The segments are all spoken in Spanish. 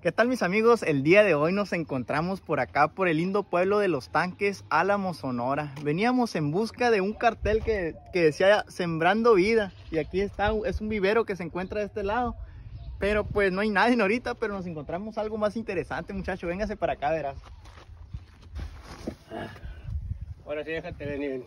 ¿Qué tal mis amigos? El día de hoy nos encontramos por acá, por el lindo pueblo de Los Tanques, Álamo, Sonora. Veníamos en busca de un cartel que, que decía Sembrando Vida. Y aquí está, es un vivero que se encuentra de este lado. Pero pues no hay nadie ahorita, pero nos encontramos algo más interesante, muchachos. Véngase para acá, verás. Ahora sí, déjate venir.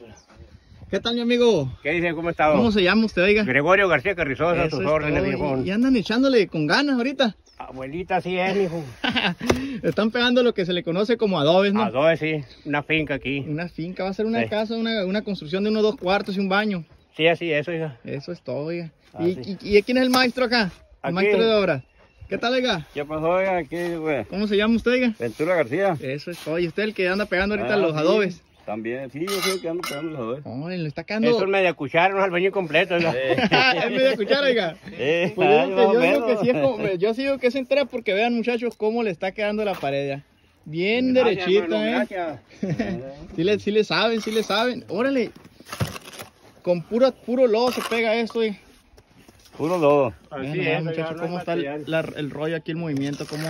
¿Qué tal, mi amigo? ¿Qué dice? ¿Cómo está? ¿Cómo se llama usted, oiga? Gregorio García Carrizosa, a tus es órdenes. Y, y andan echándole con ganas ahorita. Abuelita, sí es, mijo. Están pegando lo que se le conoce como adobes, ¿no? A dos, sí. Una finca aquí. Una finca, va a ser una Sí. casa, una, una construcción de unos dos cuartos y un baño. Sí, así, eso, hija. Eso es todo, oiga. Ah, ¿Y, sí. y, y quién es el maestro acá? El Aquí. maestro de obras. ¿Qué tal, oiga? ¿Qué pasó, oiga? Aquí, güey. ¿Cómo se llama usted, oiga? Ventura García. Eso es todo. ¿Y usted el que anda pegando ahorita Ah, los sí. adobes? También, sí, yo el que ando pegando los. Órale, le está quedando... Eso es media cuchara, no albañil completo, oiga. es media cuchara, oiga. Eh, Pues yo, ay, digo que, yo digo que sí es como- yo sí digo que se entera porque vean, muchachos, cómo le está quedando la pared ya. Bien Gracias, derechita, hermano, ¿eh? Gracias. Sí le, sí le saben, sí le saben. Órale. Con puro, puro lodo se pega esto, oiga. Puro lodo. Así Vean es, muchachos, no cómo está el, la- el rollo aquí, el movimiento, cómo,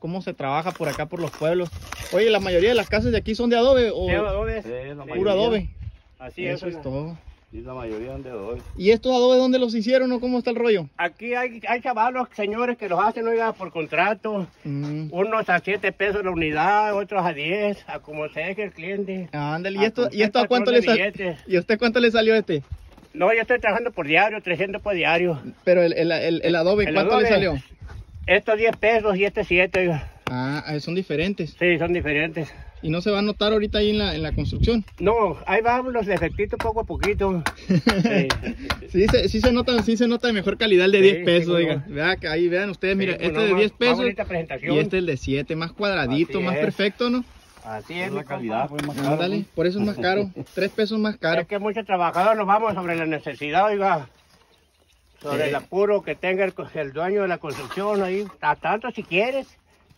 cómo se trabaja por acá, por los pueblos. Oye, la mayoría de las casas de aquí son de adobe o Sí, adobes. Sí, la puro adobe. Así es, Eso es todo. Sí, la mayoría son de adobes. ¿Y estos adobes dónde los hicieron o cómo está el rollo? Aquí hay, hay chavalos, señores, que los hacen, oiga, por contrato. Mm. Unos a 7 pesos la unidad, otros a 10, a como se deje el cliente. Ándale, ¿y esto, ¿y esto a cuánto le salió? ¿Y a usted cuánto le salió este? No, yo estoy trabajando por diario, 300 por diario. Pero el, el, el, el adobe, El ¿cuánto le adobe. salió? Estos 10 pesos y este 7, oiga. Ah, ah, son diferentes. Sí, son diferentes. Y no se va a notar ahorita ahí en la, en la construcción. No, ahí vamos los defectitos poco a poquito. Sí. Sí se, sí se nota, sí se nota de mejor calidad el de Sí, 10 sí, pesos, cómo oiga. no. Vea que ahí vean ustedes, mira, Sí, este cómo de no, 10 más pesos y este el de 7, más cuadradito, Así más es. perfecto, ¿no? Así Es es, la calidad, pues, más caro. Ándale, pues. por eso es más caro, 3 pesos más caro. Es que muchos trabajadores nos vamos sobre la necesidad, oiga. Sobre Sí. el apuro que tenga el, el dueño de la construcción ahí. A tanto si quieres.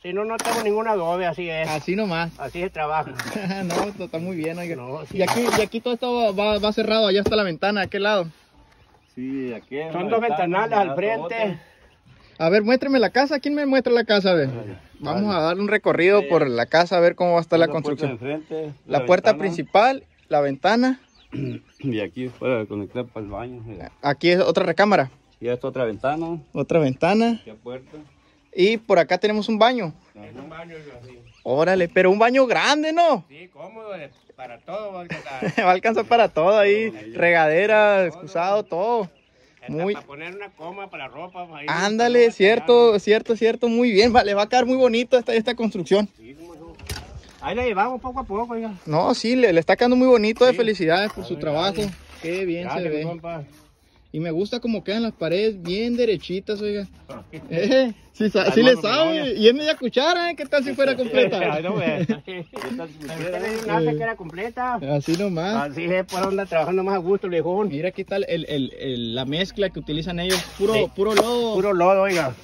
Si no, no tengo ningún adobe, así es. Así nomás. Así se trabaja. no, esto está muy bien, oiga. No, sí. Y aquí, y aquí todo esto va, va- cerrado, allá está la ventana, ¿a qué lado? Sí, aquí Son dos ventana, ventanales al frente. A ver, muéstreme la casa, ¿quién me muestra la casa? A ver. Vamos a dar un recorrido por la casa a ver cómo va a estar la puerta construcción. enfrente, La puerta principal, la ventana, Y aquí fuera conectar para el baño. aquí es otra recámara, Y esta otra ventana. otra ventana a puerta. Y por acá tenemos un baño. Es un baño, así. Órale, pero un baño grande, ¿no? Sí, cómodo, eh, para todo. va a alcanzar. Va a alcanzar para todo ahí, regadera, excusado, todo. Muy- Para poner una coma para ropa. ahí, Ándale, para cierto, cierto, cierto, muy bien, vale, va a quedar muy bonito esta, esta construcción. Sí. Ahí la llevamos poco a poco, oiga. No, sí, le, le está quedando muy bonito, de Sí. felicidades por su trabajo. Qué bien Gracias, se ve. compa. Y me gusta como quedan las paredes bien derechitas, oiga. Eh, sa- Ay, sí le sabe. no, Y es media cuchara, ¿eh? ¿Qué tal si fuera Ay, completa? no, güey. Si que era completa. Así nomás. Así es, por anda trabajando más a gusto, viejón. Mira aquí está el, el- el- el- la mezcla que utilizan ellos. Puro, Sí. puro lodo. Puro, Puro lodo, oiga.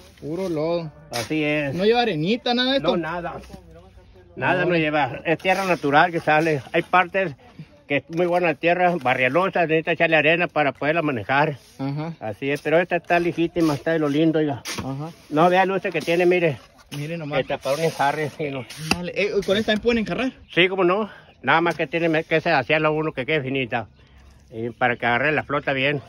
lodo. Así es. No lleva arenita, nada de esto. No, nada. Nada no lleva. Es tierra natural que sale. Hay partes que es muy buena tierra, barrialosa, necesita echarle arena para poderla manejar. Así es, pero esta está legítima, está de lo lindo, oiga. ajá. No vea luces que tiene, mire. Miren nomás. Jarres, sí, no. Vale, eh, con esta también pueden encarrar. Sí, como no. Nada más que tiene que se hacerlo uno que quede finita. Y para que agarre la flota bien.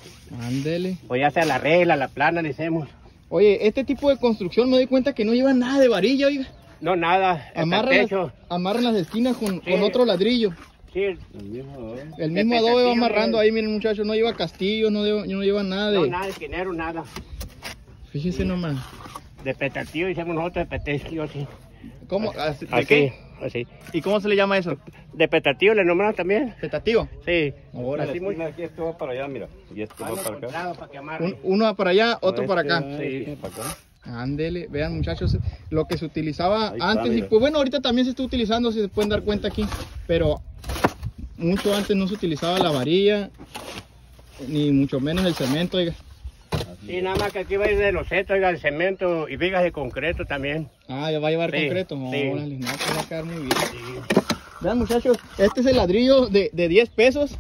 Ándele. O ya sea la regla, la plana, le hacemos. Oye, este tipo de construcción me doy cuenta que no lleva nada de varilla, oiga. No, nada. Amarran las, amarran las esquinas con, Sí. con otro ladrillo. Sí, el mismo adobe. El De mismo adobe va amarrando ahí, miren muchachos, no lleva castillo, no lleva, no lleva nada de... no, nada, esquinero, nada. Fíjese nomás. De petatío hicimos nosotros de petatío, sí. ¿Cómo? Así- ¿De Así, qué? así. ¿Y cómo se le llama eso? De petatío le nombraron también. Petativo. Sí. Así muy... Aquí esto va para allá, mira. Y esto va para acá. para. Un- uno va para allá, otro para acá. Este, Sí. para acá. Ándele, vean muchachos, lo que se utilizaba Ahí está, antes y pues bueno, ahorita también se está utilizando, si se pueden dar cuenta aquí, pero mucho antes no se utilizaba la varilla, ni mucho menos el cemento, oiga. Sí, nada más que aquí va a ir de los setos, oiga, el cemento y vigas de concreto también. Ah, ya va a llevar Sí, concreto, no, sí. órale, no, pues va a quedar muy bien. Sí. Vean muchachos, este es el ladrillo de, de 10 pesos,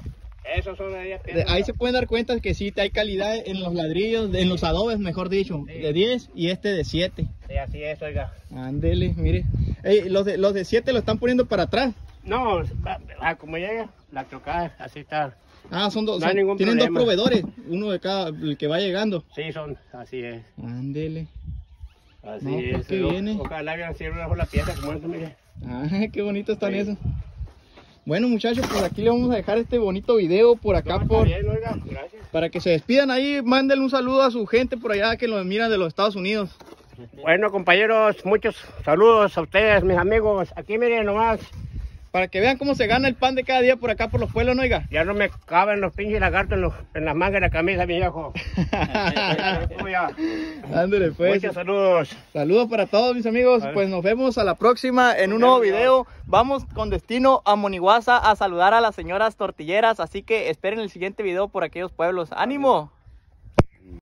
Esos son de 10 De- pesos. ahí se pueden dar cuenta que sí hay calidad en los ladrillos, en los adobes, mejor dicho, de 10 y este de 7. Sí, así es, oiga. Ándele, mire. Ey, los de, los de 7 lo están poniendo para atrás. No, como llega, la trocada, así está. Ah, son dos. No son- tienen problema. dos proveedores, uno de cada, el que va llegando. Sí, son, así es. Ándele. Así No, es. qué o- viene. Ojalá hagan así una sola pieza como esta, mire. Ah, qué bonito están Sí. esos. Bueno, muchachos, pues aquí le vamos a dejar este bonito video por acá No, por bien, oiga, gracias. para que se despidan ahí, mándenle un saludo a su gente por allá que los miran de los Estados Unidos. Bueno, compañeros, muchos saludos a ustedes, mis amigos. Aquí miren nomás, Para que vean cómo se gana el pan de cada día por acá por los pueblos, ¿no, oiga? ya no me caben los pinches lagartos en, los- en las mangas de la camisa, mi viejo. Ándale, pues. Muchos saludos. Saludos para todos mis amigos. Pues nos vemos a la próxima en un nuevo video. Vamos con destino a Monihuasa a saludar a las señoras tortilleras. Así que esperen el siguiente video por aquellos pueblos. ¡Ánimo!